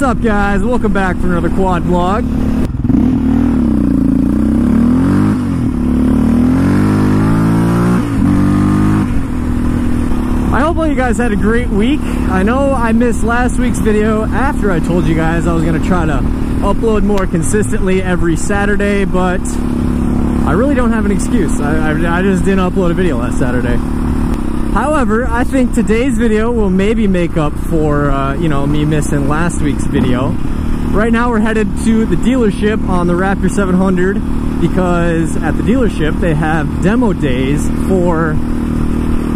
What's up guys? Welcome back for another quad vlog. I hope all you guys had a great week. I know I missed last week's video after I told you guys I was to try to upload more consistently every Saturday, but I really don't have an excuse. I, I, I just didn't upload a video last Saturday. However, I think today's video will maybe make up for, uh, you know, me missing last week's video. Right now we're headed to the dealership on the Raptor 700 because at the dealership they have demo days for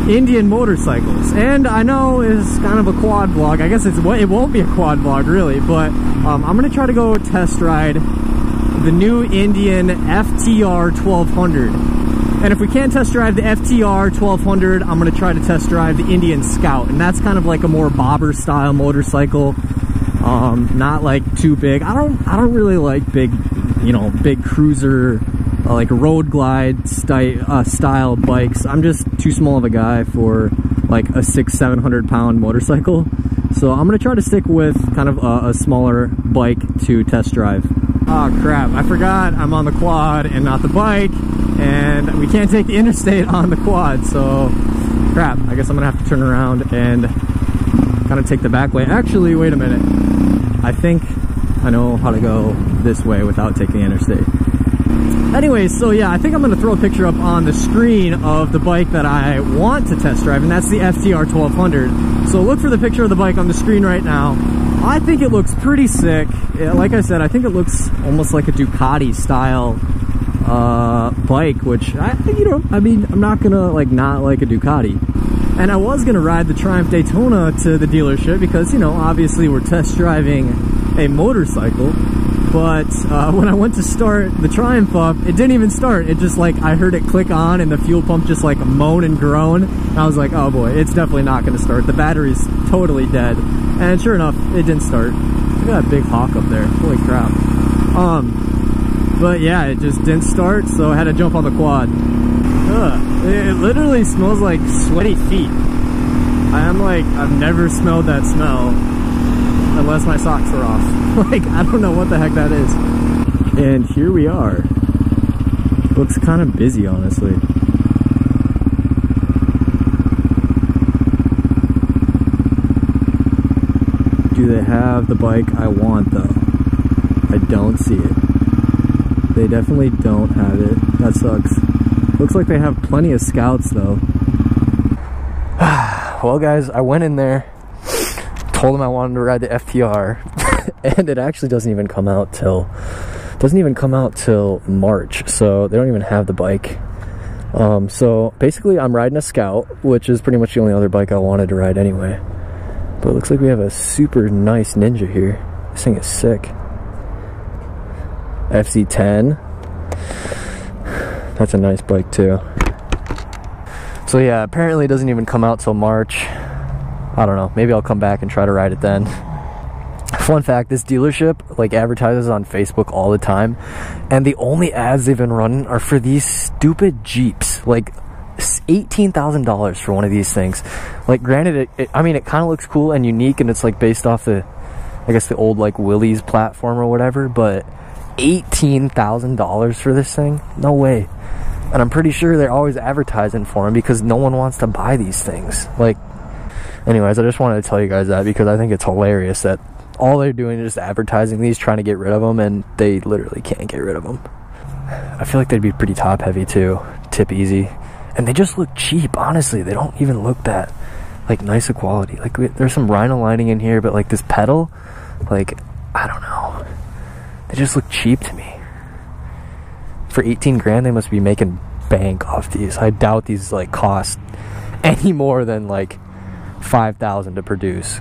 Indian motorcycles. And I know it's kind of a quad vlog. I guess it's it won't be a quad vlog really, but um, I'm gonna try to go test ride the new Indian FTR 1200. And if we can't test drive the FTR 1200, I'm gonna try to test drive the Indian Scout. And that's kind of like a more bobber style motorcycle. Um, not like too big. I don't, I don't really like big, you know, big cruiser, uh, like road glide sty uh, style bikes. I'm just too small of a guy for like a six, 700 pound motorcycle. So I'm gonna try to stick with kind of a, a smaller bike to test drive. Oh crap, I forgot I'm on the quad and not the bike and we can't take the interstate on the quad so crap. I guess I'm gonna have to turn around and kind of take the back way. Actually wait a minute. I think I know how to go this way without taking the interstate. Anyways so yeah I think I'm gonna throw a picture up on the screen of the bike that I want to test drive and that's the FTR 1200 so look for the picture of the bike on the screen right now I think it looks pretty sick like I said I think it looks almost like a Ducati style uh, bike, which I, you know, I mean, I'm not gonna like not like a Ducati. And I was gonna ride the Triumph Daytona to the dealership because, you know, obviously we're test driving a motorcycle. But uh, when I went to start the Triumph up, it didn't even start. It just like, I heard it click on and the fuel pump just like moan and groan. And I was like, oh boy, it's definitely not gonna start. The battery's totally dead. And sure enough, it didn't start. Look at that big hawk up there. Holy crap. Um, but yeah, it just didn't start, so I had to jump on the quad. Ugh. It literally smells like sweaty feet. I am like, I've never smelled that smell unless my socks are off. like, I don't know what the heck that is. And here we are. Looks kind of busy, honestly. They have the bike I want, though? I don't see it. They definitely don't have it. That sucks. Looks like they have plenty of scouts though. well guys, I went in there, told them I wanted to ride the FTR, and it actually doesn't even come out till doesn't even come out till March. So they don't even have the bike. Um, so basically I'm riding a Scout, which is pretty much the only other bike I wanted to ride anyway. But it looks like we have a super nice Ninja here. This thing is sick. FC10. That's a nice bike too. So yeah, apparently it doesn't even come out till March. I don't know. Maybe I'll come back and try to ride it then. Fun fact, this dealership like advertises on Facebook all the time and the only ads they've been running are for these stupid Jeeps. Like $18,000 for one of these things. Like granted it, it I mean it kind of looks cool and unique and it's like based off the I guess the old like Willys platform or whatever, but $18,000 for this thing? No way. And I'm pretty sure they're always advertising for them because no one wants to buy these things. Like, anyways, I just wanted to tell you guys that because I think it's hilarious that all they're doing is just advertising these, trying to get rid of them, and they literally can't get rid of them. I feel like they'd be pretty top heavy too, tip easy. And they just look cheap, honestly. They don't even look that, like, nice of quality. Like, there's some rhino lining in here, but, like, this pedal, like, I don't know. They just look cheap to me. For 18 grand, they must be making bank off these. I doubt these like cost any more than like 5,000 to produce.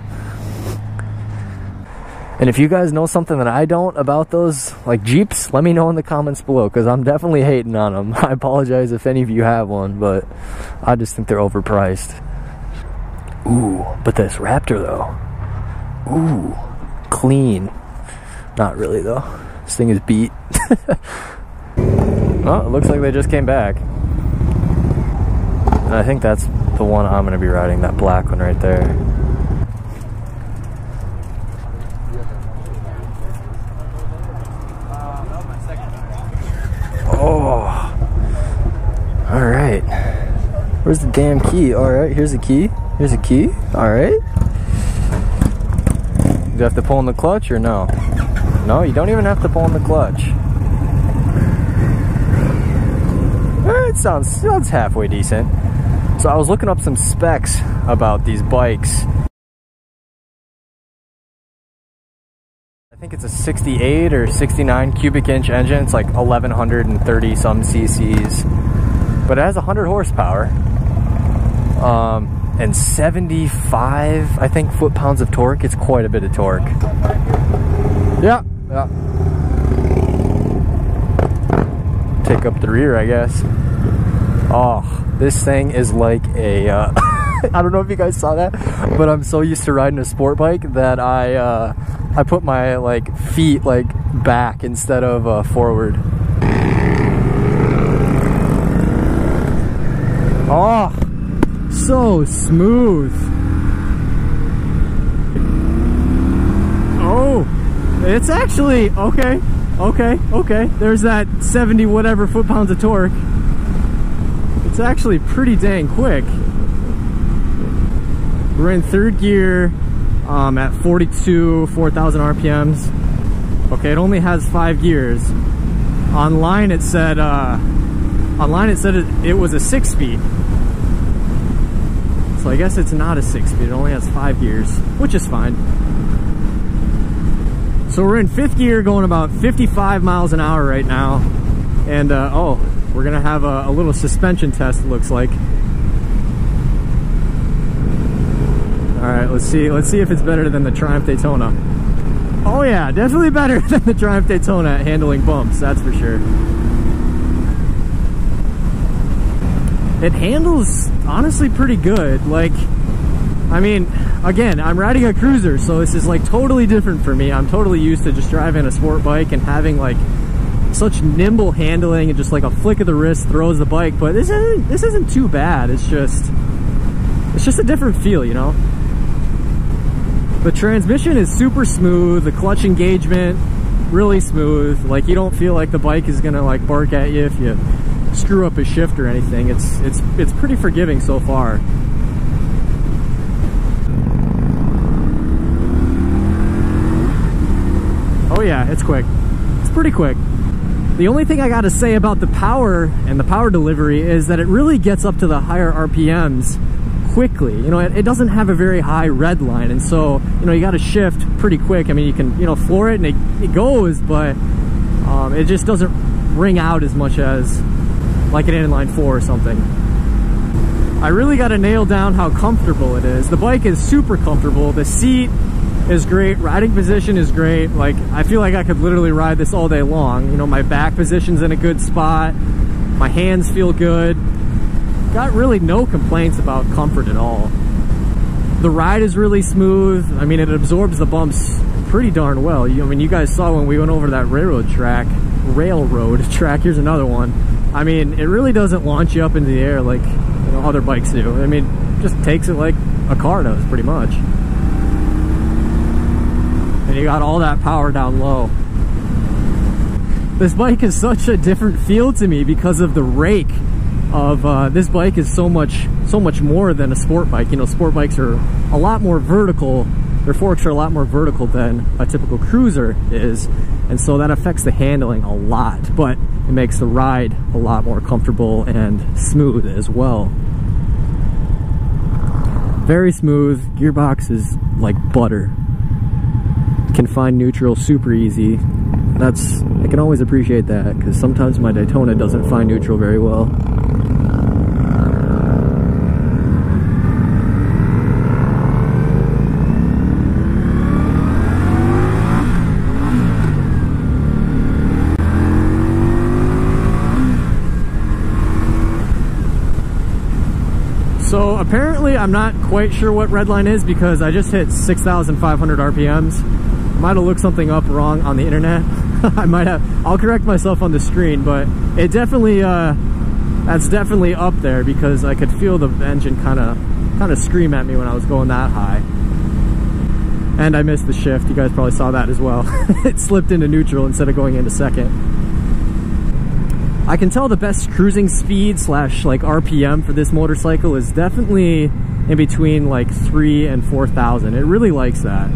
And if you guys know something that I don't about those like Jeeps, let me know in the comments below because I'm definitely hating on them. I apologize if any of you have one, but I just think they're overpriced. Ooh, but this raptor though. Ooh, clean. Not really though. This thing is beat. oh, it looks like they just came back. And I think that's the one I'm gonna be riding, that black one right there. Oh, all right. Where's the damn key? All right, here's the key. Here's a key. Alright. Do you have to pull in the clutch or no? No, you don't even have to pull in the clutch. Eh, it sounds, sounds halfway decent. So I was looking up some specs about these bikes. I think it's a 68 or 69 cubic inch engine. It's like 1130 some cc's. But it has 100 horsepower. Um, and 75, I think, foot pounds of torque. It's quite a bit of torque. Yeah, yeah. Take up the rear, I guess. Oh, this thing is like a. Uh, I don't know if you guys saw that, but I'm so used to riding a sport bike that I uh, I put my like feet like back instead of uh, forward. Oh, so smooth. Oh, it's actually okay. Okay, okay. There's that 70 whatever foot pounds of torque. It's actually pretty dang quick. We're in third gear um, at 42, 4,000 RPMs. Okay, it only has five gears. Online it said, uh, online it said it, it was a six speed. So I guess it's not a six speed, it only has five gears, which is fine. So we're in fifth gear going about 55 miles an hour right now. And uh, oh, we're gonna have a, a little suspension test looks like. All right, let's see. Let's see if it's better than the Triumph Daytona. Oh yeah, definitely better than the Triumph Daytona at handling bumps, that's for sure. It handles honestly pretty good. Like, I mean, again, I'm riding a cruiser, so this is like totally different for me. I'm totally used to just driving a sport bike and having like such nimble handling and just like a flick of the wrist throws the bike. But this isn't this isn't too bad. It's just it's just a different feel, you know. The transmission is super smooth, the clutch engagement really smooth. Like you don't feel like the bike is gonna like bark at you if you screw up a shift or anything. It's it's it's pretty forgiving so far. Oh yeah, it's quick. It's pretty quick. The only thing I gotta say about the power and the power delivery is that it really gets up to the higher RPMs quickly. You know, it, it, doesn't have a very high red line, and so, you know, you got to shift pretty quick. I mean, you can, you know, floor it and it, it goes, but um, it just doesn't ring out as much as like an inline four or something. I really got to nail down how comfortable it is. The bike is super comfortable. The seat is great. Riding position is great. Like, I feel like I could literally ride this all day long. You know, my back position's in a good spot. My hands feel good got really no complaints about comfort at all. The ride is really smooth. I mean, it absorbs the bumps pretty darn well. You, I mean, you guys saw when we went over that railroad track, railroad track, here's another one. I mean, it really doesn't launch you up into the air like you know, other bikes do. I mean, just takes it like a car does, pretty much. And you got all that power down low. This bike is such a different feel to me because of the rake of uh, this bike is so much so much more than a sport bike. You know, sport bikes are a lot more vertical. Their forks are a lot more vertical than a typical cruiser is, and so that affects the handling a lot. But it makes the ride a lot more comfortable and smooth as well. Very smooth. Gearbox is like butter. Can find neutral super easy. That's I can always appreciate that because sometimes my Daytona doesn't find neutral very well. Apparently I'm not quite sure what redline is because I just hit 6,500 RPMs. I Might have looked something up wrong on the internet. I might have, I'll correct myself on the screen, but it definitely, uh, that's definitely up there because I could feel the engine kind of, kind of scream at me when I was going that high. And I missed the shift. You guys probably saw that as well. it slipped into neutral instead of going into second. I can tell the best cruising speed slash like RPM for this motorcycle is definitely in between like three and 4,000. It really likes that.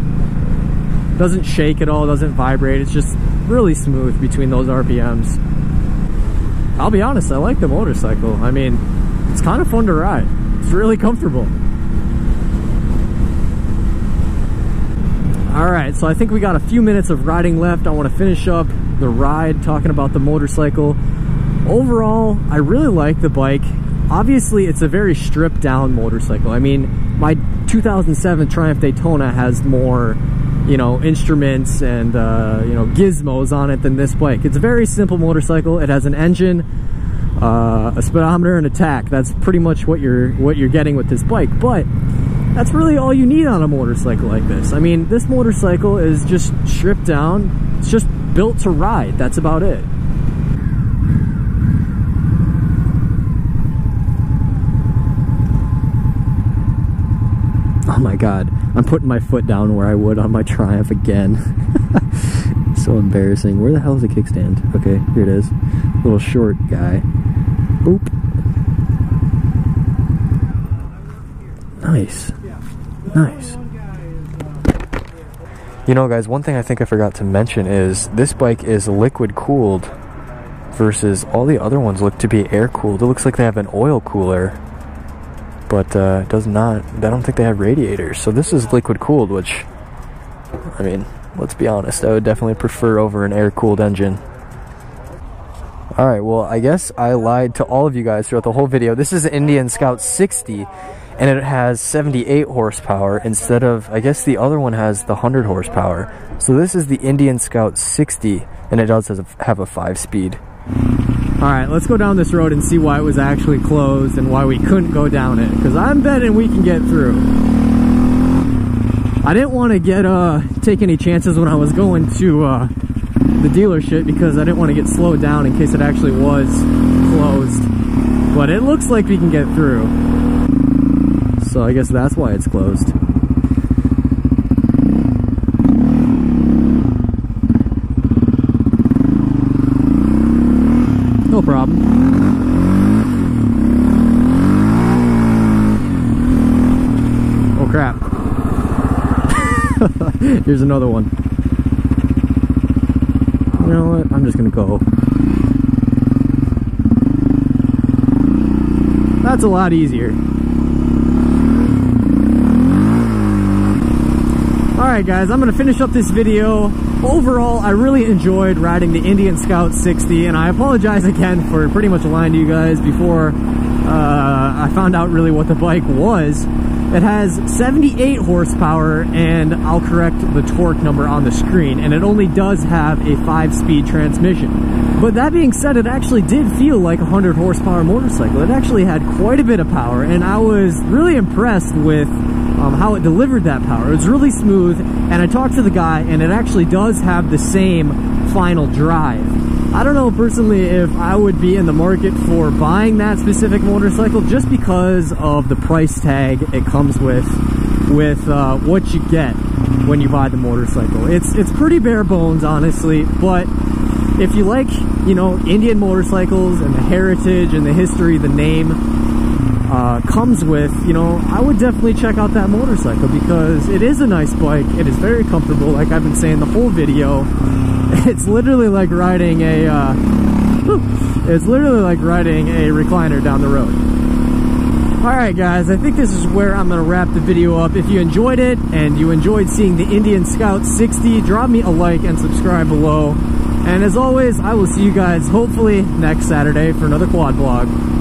Doesn't shake at all, doesn't vibrate. It's just really smooth between those RPMs. I'll be honest, I like the motorcycle. I mean, it's kind of fun to ride. It's really comfortable. All right, so I think we got a few minutes of riding left. I want to finish up the ride talking about the motorcycle. Overall, I really like the bike. Obviously, it's a very stripped down motorcycle. I mean, my 2007 Triumph Daytona has more, you know, instruments and, uh, you know, gizmos on it than this bike. It's a very simple motorcycle. It has an engine, uh, a speedometer, and a tach. That's pretty much what you're what you're getting with this bike. But that's really all you need on a motorcycle like this. I mean, this motorcycle is just stripped down. It's just built to ride. That's about it. Oh my god, I'm putting my foot down where I would on my Triumph again. so embarrassing. Where the hell is the kickstand? Okay, here it is. Little short guy. Boop. Nice. Nice. You know guys, one thing I think I forgot to mention is this bike is liquid cooled versus all the other ones look to be air cooled. It looks like they have an oil cooler but uh, does not. I don't think they have radiators. So this is liquid cooled, which, I mean, let's be honest, I would definitely prefer over an air cooled engine. Alright, well, I guess I lied to all of you guys throughout the whole video. This is an Indian Scout 60, and it has 78 horsepower instead of, I guess the other one has the 100 horsepower. So this is the Indian Scout 60, and it does have a 5 speed. All right, let's go down this road and see why it was actually closed and why we couldn't go down it. Because I'm betting we can get through. I didn't want to get uh take any chances when I was going to uh, the dealership because I didn't want to get slowed down in case it actually was closed. But it looks like we can get through. So I guess that's why it's closed. No problem. Oh crap. Here's another one. You know what? I'm just gonna go. That's a lot easier. Alright guys, I'm gonna finish up this video overall, I really enjoyed riding the Indian Scout 60, and I apologize again for pretty much lying to you guys before uh, I found out really what the bike was. It has 78 horsepower, and I'll correct the torque number on the screen, and it only does have a 5-speed transmission. But that being said, it actually did feel like a 100 horsepower motorcycle. It actually had quite a bit of power, and I was really impressed with um, how it delivered that power. It was really smooth, and I talked to the guy, and it actually does have the same final drive. I don't know personally if I would be in the market for buying that specific motorcycle just because of the price tag it comes with, with uh, what you get when you buy the motorcycle. It's it's pretty bare bones, honestly, but if you like, you know, Indian motorcycles and the heritage and the history, the name, uh, comes with, you know, I would definitely check out that motorcycle because it is a nice bike. It is very comfortable, like I've been saying the whole video. It's literally like riding a, uh, it's literally like riding a recliner down the road. Alright guys, I think this is where I'm to wrap the video up. If you enjoyed it and you enjoyed seeing the Indian Scout 60, drop me a like and subscribe below. And as always, I will see you guys hopefully next Saturday for another quad vlog.